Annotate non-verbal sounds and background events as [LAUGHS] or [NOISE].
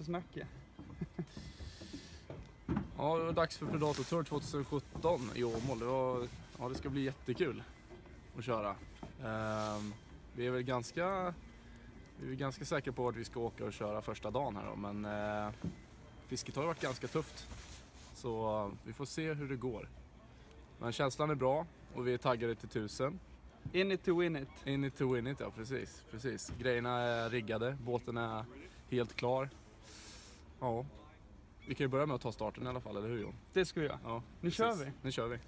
Nacke. [LAUGHS] Ja, det var dags för Predator Tour 2017 i Åmål. Det, var, ja, det ska bli jättekul att köra. Ehm, vi är väl ganska, vi är ganska säkra på att vi ska åka och köra första dagen här då, men eh, fisket har ju varit ganska tufft. Så vi får se hur det går. Men känslan är bra och vi är taggade till tusen. In it to win it. In it to win it, ja precis. precis. Grejerna är riggade, båten är helt klar. Ja. Vi kan ju börja med att ta starten i alla fall, eller hur Jon? Det ska vi göra. Ja, Nu kör vi. Nu kör vi.